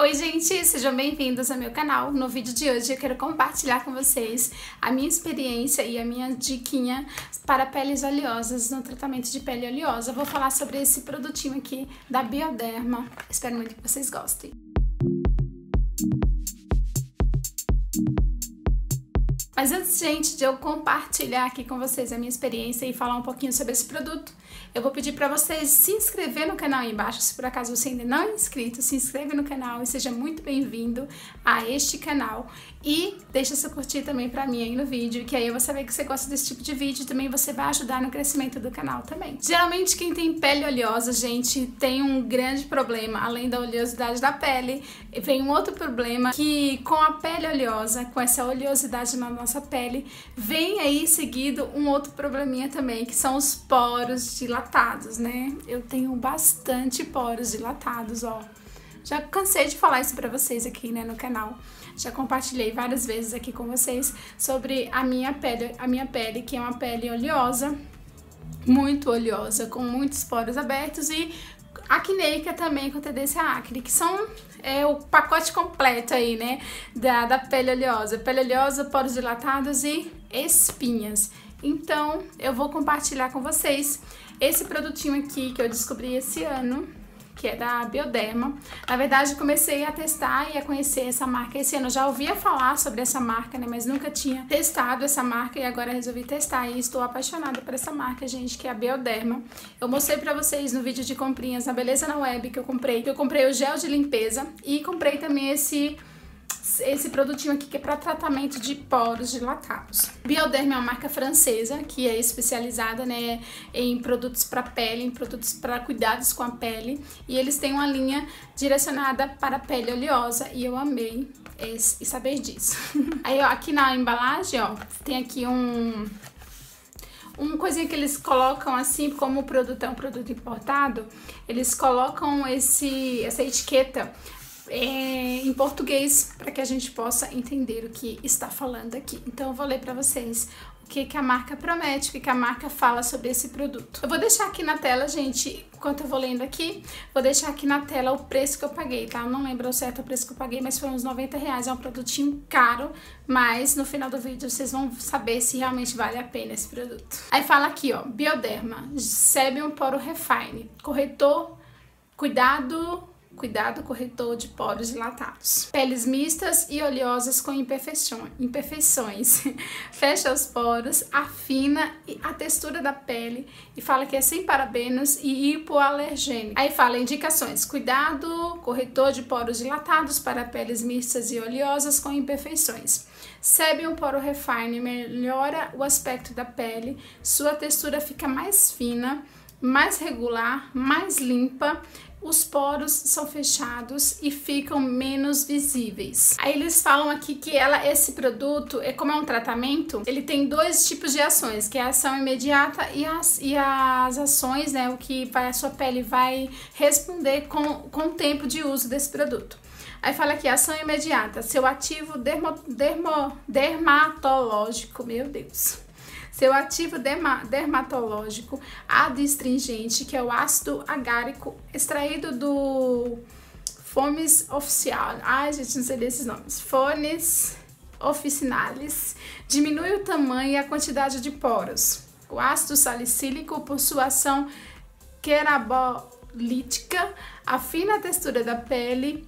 Oi gente, sejam bem-vindos ao meu canal. No vídeo de hoje eu quero compartilhar com vocês a minha experiência e a minha diquinha para peles oleosas no tratamento de pele oleosa. vou falar sobre esse produtinho aqui da Bioderma. Espero muito que vocês gostem. Mas antes, gente, de eu compartilhar aqui com vocês a minha experiência e falar um pouquinho sobre esse produto, eu vou pedir para vocês se inscrever no canal aí embaixo, se por acaso você ainda não é inscrito, se inscreve no canal e seja muito bem-vindo a este canal. E deixa seu curtir também para mim aí no vídeo, que aí eu vou saber que você gosta desse tipo de vídeo e também você vai ajudar no crescimento do canal também. Geralmente quem tem pele oleosa, gente, tem um grande problema, além da oleosidade da pele, vem um outro problema que com a pele oleosa, com essa oleosidade na nossa pele, vem aí seguido um outro probleminha também, que são os poros dilatados, né? Eu tenho bastante poros dilatados, ó. Já cansei de falar isso pra vocês aqui, né, no canal. Já compartilhei várias vezes aqui com vocês sobre a minha pele, a minha pele, que é uma pele oleosa, muito oleosa, com muitos poros abertos e acneica também com tendência acne, que são é, o pacote completo aí, né, da, da pele oleosa. Pele oleosa, poros dilatados e espinhas. Então, eu vou compartilhar com vocês esse produtinho aqui que eu descobri esse ano, que é da Bioderma. Na verdade, comecei a testar e a conhecer essa marca esse ano. Eu já ouvia falar sobre essa marca, né? Mas nunca tinha testado essa marca e agora resolvi testar. E estou apaixonada por essa marca, gente, que é a Bioderma. Eu mostrei pra vocês no vídeo de comprinhas na Beleza na Web que eu comprei. Eu comprei o gel de limpeza e comprei também esse esse produtinho aqui que é para tratamento de poros dilatados. Bioderm é uma marca francesa que é especializada né, em produtos para pele, em produtos para cuidados com a pele e eles têm uma linha direcionada para pele oleosa e eu amei esse, saber disso. Aí ó, aqui na embalagem ó, tem aqui um uma coisinha que eles colocam assim, como o produto é um produto importado, eles colocam esse, essa etiqueta é, em português para que a gente possa entender o que está falando aqui. Então eu vou ler para vocês o que, que a marca promete, o que, que a marca fala sobre esse produto. Eu vou deixar aqui na tela, gente, enquanto eu vou lendo aqui, vou deixar aqui na tela o preço que eu paguei, tá? Eu não lembro o certo o preço que eu paguei, mas foi uns 90 reais. É um produtinho caro, mas no final do vídeo vocês vão saber se realmente vale a pena esse produto. Aí fala aqui, ó, Bioderma, Sebium Poro Refine, corretor, cuidado Cuidado corretor de poros dilatados. Peles mistas e oleosas com imperfeições. Fecha os poros, afina a textura da pele e fala que é sem parabenos e hipoalergênico. Aí fala indicações. Cuidado corretor de poros dilatados para peles mistas e oleosas com imperfeições. Sebium Poro Refine melhora o aspecto da pele, sua textura fica mais fina, mais regular, mais limpa os poros são fechados e ficam menos visíveis. Aí eles falam aqui que ela, esse produto, é como é um tratamento, ele tem dois tipos de ações, que é a ação imediata e as, e as ações, né, o que vai, a sua pele vai responder com, com o tempo de uso desse produto. Aí fala aqui, ação imediata, seu ativo dermo, dermo, dermatológico, meu Deus seu ativo dermatológico adstringente, que é o ácido agárico extraído do Fomes oficial. Ai, gente, não sei desses nomes. Fones officinalis diminui o tamanho e a quantidade de poros. O ácido salicílico, por sua ação querabolítica, afina a textura da pele.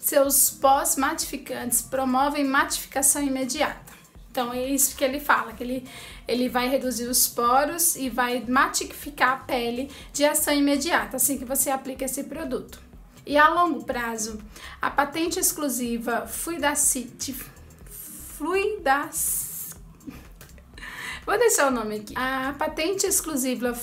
Seus pós-matificantes promovem matificação imediata. Então é isso que ele fala, que ele, ele vai reduzir os poros e vai matificar a pele de ação imediata, assim que você aplica esse produto. E a longo prazo, a patente exclusiva Fluidacity, Fluidac... Vou deixar o nome aqui. A patente exclusiva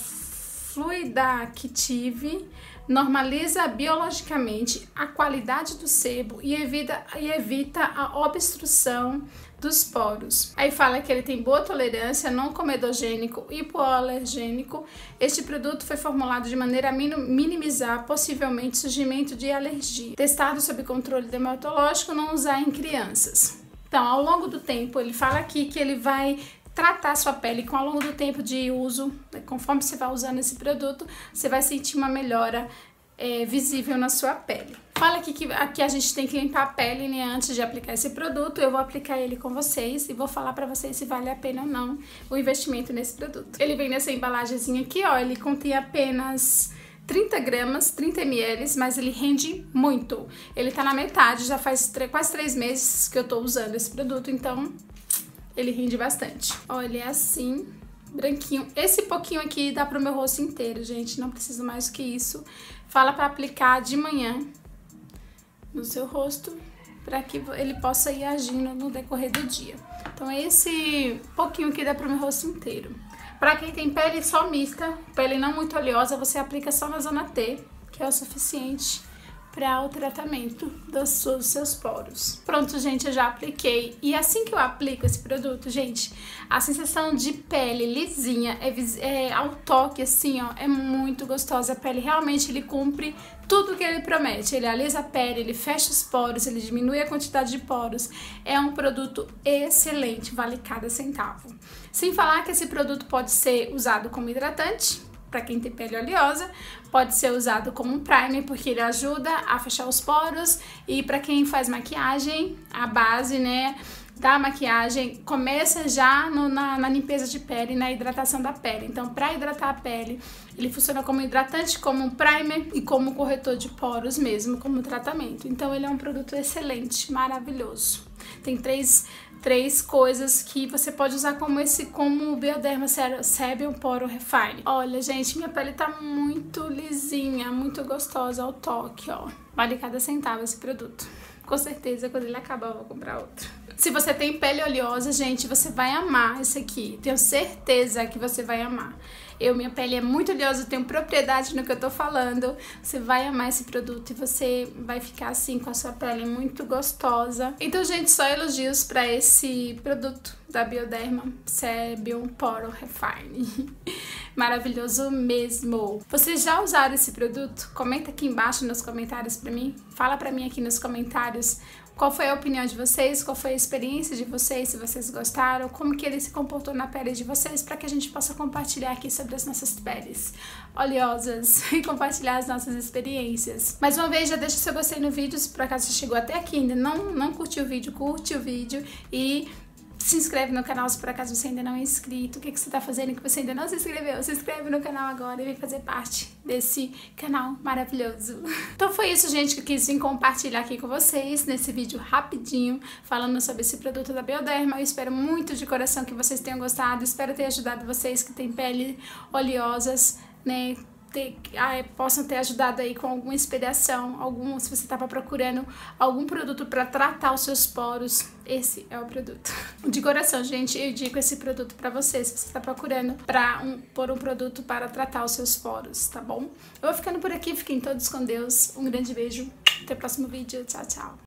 Fluidactive normaliza biologicamente a qualidade do sebo e evita, e evita a obstrução dos poros. Aí fala que ele tem boa tolerância, não comedogênico, hipoalergênico. Este produto foi formulado de maneira a minimizar possivelmente surgimento de alergia. Testado sob controle dermatológico, não usar em crianças. Então, ao longo do tempo, ele fala aqui que ele vai tratar sua pele com ao longo do tempo de uso, né, conforme você vai usando esse produto, você vai sentir uma melhora é, visível na sua pele. Fala aqui que aqui a gente tem que limpar a pele né, antes de aplicar esse produto. Eu vou aplicar ele com vocês e vou falar pra vocês se vale a pena ou não o investimento nesse produto. Ele vem nessa embalagemzinha aqui, ó. Ele contém apenas 30 gramas, 30 ml, mas ele rende muito. Ele tá na metade, já faz quase 3 meses que eu tô usando esse produto, então ele rende bastante. Olha, ele é assim, branquinho. Esse pouquinho aqui dá pro meu rosto inteiro, gente, não preciso mais do que isso. Fala para aplicar de manhã no seu rosto, para que ele possa ir agindo no decorrer do dia. Então esse pouquinho aqui dá pro meu rosto inteiro. Para quem tem pele só mista, pele não muito oleosa, você aplica só na zona T, que é o suficiente para o tratamento dos seus poros. Pronto, gente, eu já apliquei. E assim que eu aplico esse produto, gente, a sensação de pele lisinha, é, é ao toque, assim, ó, é muito gostosa. A pele realmente, ele cumpre tudo que ele promete. Ele alisa a pele, ele fecha os poros, ele diminui a quantidade de poros. É um produto excelente, vale cada centavo. Sem falar que esse produto pode ser usado como hidratante, para quem tem pele oleosa, pode ser usado como um primer porque ele ajuda a fechar os poros e para quem faz maquiagem, a base, né, da maquiagem começa já no, na, na, limpeza de pele, na hidratação da pele. Então, para hidratar a pele, ele funciona como hidratante, como um primer e como corretor de poros mesmo, como tratamento. Então, ele é um produto excelente, maravilhoso. Tem três, três coisas que você pode usar como esse, como Bioderma Sebium Poro Refine. Olha, gente, minha pele tá muito lisinha, muito gostosa ao toque, ó. Vale cada centavo esse produto. Com certeza, quando ele acabar, eu vou comprar outro. Se você tem pele oleosa, gente, você vai amar esse aqui. Tenho certeza que você vai amar. Eu, minha pele é muito oleosa, tenho propriedade no que eu tô falando. Você vai amar esse produto e você vai ficar assim com a sua pele muito gostosa. Então, gente, só elogios para esse produto da Bioderma Sebium Poro Refine. Maravilhoso mesmo. Vocês já usaram esse produto? Comenta aqui embaixo nos comentários para mim. Fala para mim aqui nos comentários qual foi a opinião de vocês? Qual foi a experiência de vocês? Se vocês gostaram? Como que ele se comportou na pele de vocês? Para que a gente possa compartilhar aqui sobre as nossas peles oleosas e compartilhar as nossas experiências. Mais uma vez, já deixa seu gostei no vídeo. Se por acaso você chegou até aqui ainda não, não curtiu o vídeo, curte o vídeo e se inscreve no canal se por acaso você ainda não é inscrito. O que, que você está fazendo que você ainda não se inscreveu? Se inscreve no canal agora e vem fazer parte desse canal maravilhoso. Então foi isso, gente, que eu quis compartilhar aqui com vocês nesse vídeo rapidinho, falando sobre esse produto da Bioderma. Eu espero muito de coração que vocês tenham gostado. Espero ter ajudado vocês que têm pele oleosas, né? Ter, ah, possam ter ajudado aí com alguma inspiração, algum, se você estava procurando algum produto para tratar os seus poros, esse é o produto. De coração, gente, eu digo esse produto para você, se você está procurando para um, por um produto para tratar os seus poros, tá bom? Eu vou ficando por aqui, fiquem todos com Deus, um grande beijo, até o próximo vídeo, tchau, tchau.